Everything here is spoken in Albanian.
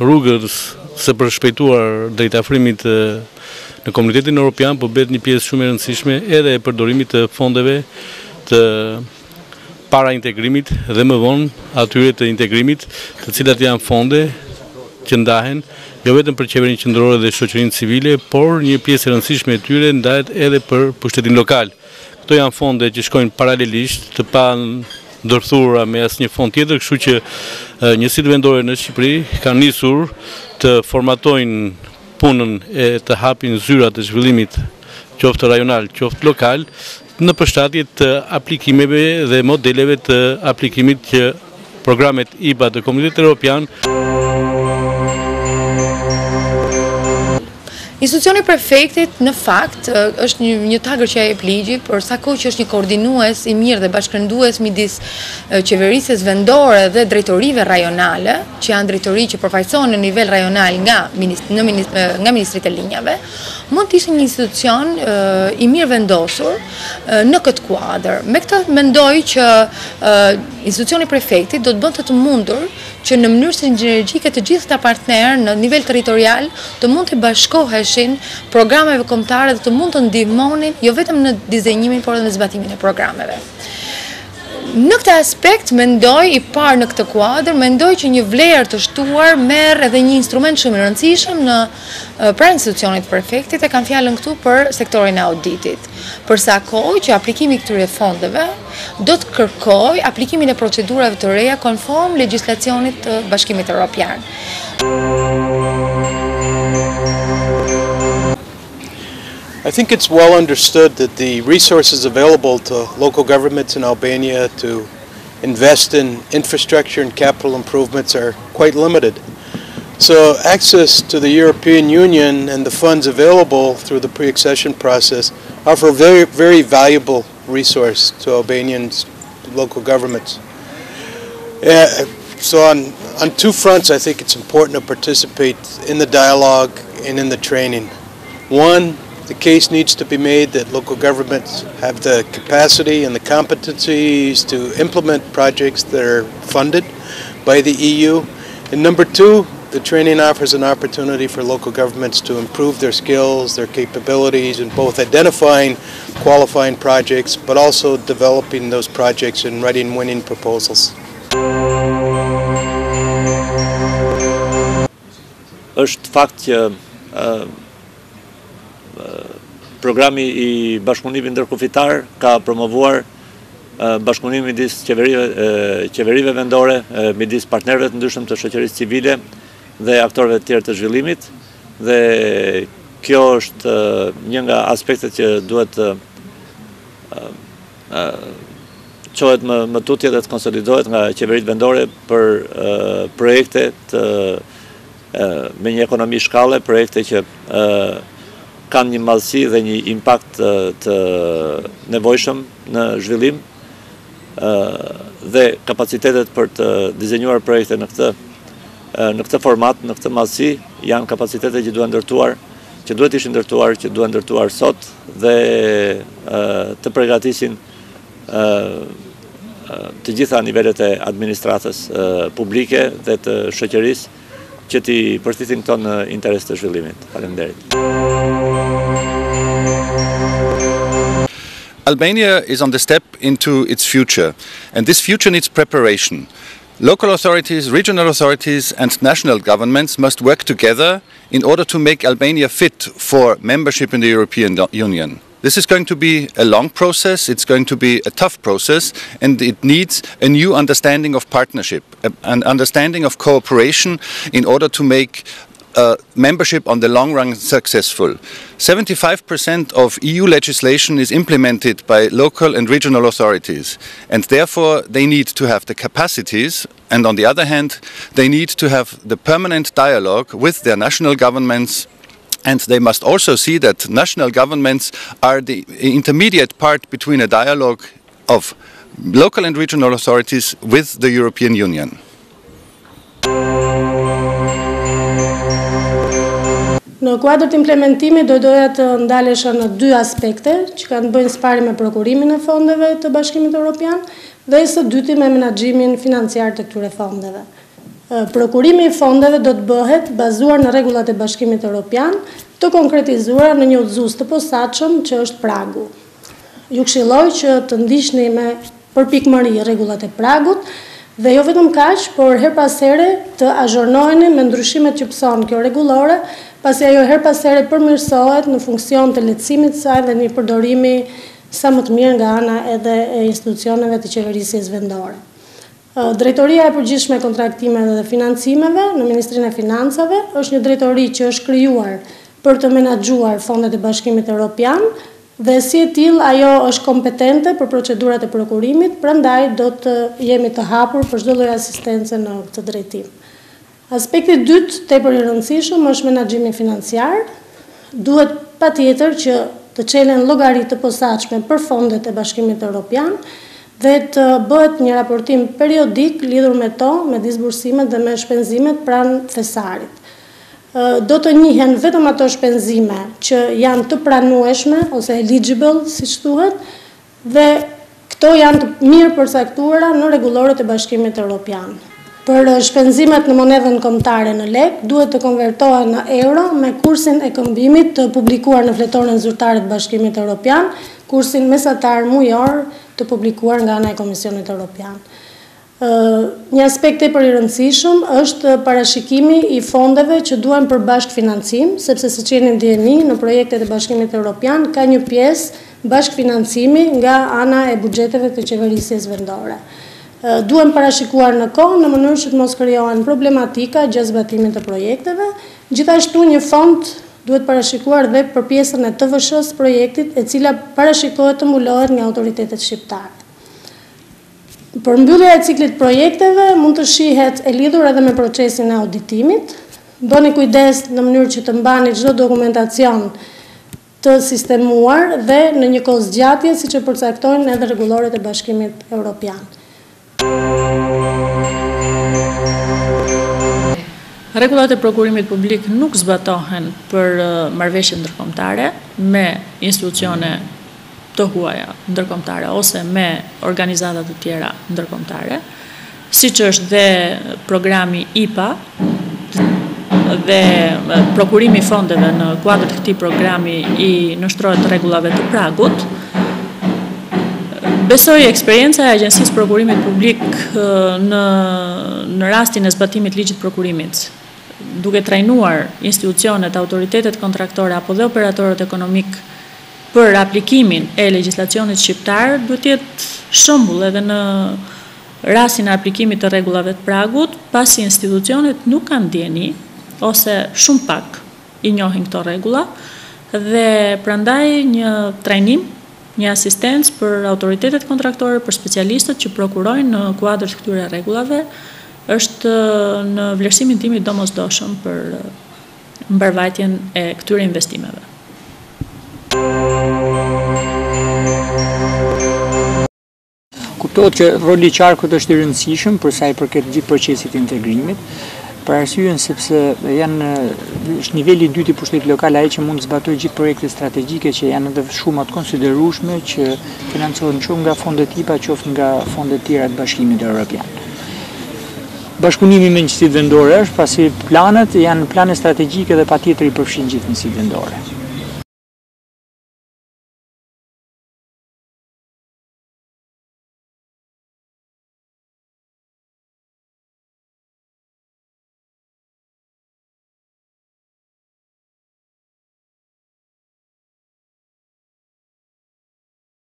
Rrugës së përshpejtuar drejt afrimit në Komunitetin Europian po bëhet një pjesë shumë e rëndësishme edhe e përdorimit të fondeve të paraintegrimit dhe më vonë atyre të integrimit, të cilat janë fonde që ndahen jo vetëm për qeverinë qendrore dhe shoqërinë civile, por një pjesë e rëndësishme e tyre ndahet edhe për pushtetin lokal. Këto janë fonde që shkojnë paralelisht, të pandërthurura me asnjë fond tjetër, kështu që njësitë vendore në Shqipëri kanë nisur të formatojnë punën e të hapin zyrat e zhvillimit qoftë rajonal, qoftë lokal, në përshtatje të aplikimeve dhe modeleve të aplikimit që programet IPA të Komunitetit Europian. Institucioni i prefektit në fakt është një, një tagër që e jep ligji, për sa kohë që është një koordinues i mirë dhe bashkërendues midis qeverisjes vendore dhe drejtorive rajonale, që janë drejtori që përfaqësohen në nivel rajonal nga, në, nga Ministritë e Linjave, mund të ishte një institucion i mirëvendosur në këtë kuadër. Me këtë mendoj që Institucioni i Prefektit do të bënte të mundur që në mënyrë sinergjike të gjithë këta partnerë në nivel territorial të mund t'i bashkoheshin programeve kombëtare dhe të mund të ndihmonin jo vetëm në dizenjimin por edhe në zbatimin e programeve. Në këtë aspekt mendoj i parë në këtë kuadër, mendoj që një vlerë të shtuar merr edhe një instrument shumë i rëndësishëm pranë institucionit të Prefektit e kam fjalën këtu për sektorin e auditit. për sa kohë që aplikimi i këtyre fondeve do të kërkojë aplikimin e procedurave të reja konform legjislacionit të Bashkimit Europian. I think it's well understood that the resources available to local governments in Albania to invest in infrastructure and capital improvements are quite limited. So access to the European Union and the funds available through the pre-accession process offer a very, very valuable resource to Albanian local governments. Uh, so on, on two fronts, I think it's important to participate in the dialogue and in the training. One, the case needs to be made that local governments have the capacity and the competencies to implement projects that are funded by the EU. And number two, the training offers an opportunity for local governments to improve their skills, their capabilities in both identifying qualifying projects, but also developing those projects and writing winning proposals. Është fakt që programi i bashkëpunimit ndërkufitar ka promovuar bashkëpunim midis qeverive vendore, midis partnerëve të ndryshëm të shoqërisë civile dhe aktorëve të tjerë të zhvillimit dhe kjo është një nga aspektet që duhet çohet më tutje dhe të konsolidohet nga qeveritë vendore për projekte të me një ekonomi shkalle, projekte që kanë një madhësi dhe një impakt të nevojshëm në zhvillim dhe kapacitetet për të dizenjuar projekte në këtë në këtë format, në këtë madhësi, janë kapacitete që duhen ndërtuar që duhet të ishin ndërtuar, që duhet ndërtuar sot dhe të përgatisin të gjitha nivellet e administratës publike dhe të shoqërisë që t'i përthithin këto në interes të zhvillimit. Faleminderit. Albania is on the step into its future and this future needs preparation. Local authorities, regional authorities and national governments must work together in order to make Albania fit for membership in the European Union. This is going to be a long process, it's going to be a tough process, and it needs a new understanding of partnership, an understanding of cooperation in order to make uh, membership on the long run successful. 75% of EU legislation is implemented by local and regional authorities, and therefore they need to have the capacities, and on the other hand they need to have the permanent dialogue with their national governments and they must also see that national governments are the intermediate part between a dialogue of local and regional authorities with the European Union. Në kuadër të implementimit do doja të ndalesha në dy aspekte që kanë të bëjnë së pari me prokurimin e fondeve të Bashkimit Europian, dhe së dyti me menaxhimin financiar të këtyre fondeve. Prokurimi i fondeve do të bëhet bazuar në rregullat e Bashkimit Europian, të konkretizuara në një udhëzues të posaçëm që është pragu. Ju këshilloj që të ndiqni me përpikmëri rregullat e pragut dhe jo vetëm kaq, por herë pas here të azhornoheni me ndryshimet që pëson kjo rregullore, pasi ajo herë pas here përmirësohet në funksion të lehtësimit të saj dhe një përdorimi sa më të mirë nga ana edhe e institucioneve të qeverisjes vendore. Drejtoria e Përgjithshme e Kontraktimeve dhe Financimeve në Ministrinë e Financave është një drejtori që është krijuar për të menaxhuar fondet e Bashkimit Europian dhe si e tillë ajo është kompetente për procedurat e prokurimit, prandaj do të jemi të hapur për çdo lloj asistence në këtë drejtim. Aspekti i dytë tepër i rëndësishëm është menaxhimi financiar. Duhet patjetër që të çelen llogari të posaçme për fondet e Bashkimit Europian dhe të bëhet një raportim periodik lidhur me to, me disbursimet dhe me shpenzimet pranë thesarit. Do të njihen vetëm ato shpenzime që janë të pranueshme ose eligible, siç thuhet, Dhe këto janë të mirëpërcaktuara në rregulloret e Bashkimit Europian. Për shpenzimet në monedhën kombëtare në lekë, duhet të konvertohen në euro me kursin e këmbimit të publikuar në fletoren zyrtare të Bashkimit Europian, kursin mesatar mujor të publikuar nga ana e Komisionit Europian. Një aspekt tepër i rëndësishëm është parashikimi i fondeve që duhen për bashkëfinancim, sepse siç jeni në dijeni, në projektet e Bashkimit Europian ka një pjesë bashkëfinancimi nga ana e buxheteve të qeverisjes vendore. Duhen parashikuar në kohë në mënyrë që të mos krijohen problematika gjatë zbatimit të projekteve. Gjithashtu një fond duhet parashikuar dhe për pjesën e TVSH-së projektit, e cila parashikohet të mbulohet nga autoritetet shqiptare. Përmbyllja e ciklit projekteve mund të shihet e lidhur edhe me procesin e auditimit. Bëni kujdes në mënyrë që të mbani çdo dokumentacion të sistemuar dhe në një kohëzgjatje, siç e përcaktojnë edhe rregulloret e Bashkimit Europian. Rregullat e prokurimit publik nuk zbatohen për marrëveshje ndërkombëtare me institucione të huaja ndërkombëtare ose me organizata të tjera ndërkombëtare, siç është dhe programi IPA dhe prokurimi i fondeve në kuadër të këtij programi i nënshtrohet rregullave të pragut. Besoj eksperienca e Agjencisë Prokurimit Publik në rastin e zbatimit të ligjit prokurimit, duke trajnuar institucionet, autoritetet kontraktore apo dhe operatorët ekonomikë, për aplikimin e legjislacionit shqiptar duhet të jetë shëmbull edhe në rastin e aplikimit të rregullave të pragut, pasi institucionet nuk kanë dijeni ose shumë pak i njohin këto rregulla dhe prandaj një trajnim, një asistencë për autoritetet kontraktore, për specialistët që prokurojnë në kuadër të këtyre rregullave është në vlerësimin tim i domosdoshëm për mbarëvajtjen e këtyre investimeve. Kuptohet që roli i qarkut është i rëndësishëm për sa i përket të gjithë procesit të integrimit, për arsyen sepse janë është niveli i dytë i pushtetit lokal ai që mund të zbatojë gjithë projektet strategjike që janë edhe shuma të konsiderueshme që financohen qoftë nga fondet IPA, qoftë nga fondet tjera të Bashkimit Evropian. Bashkëpunimi me njësitë vendore është, pasi planet janë plane strategjike dhe patjetër i përfshin gjithë njësitë vendore.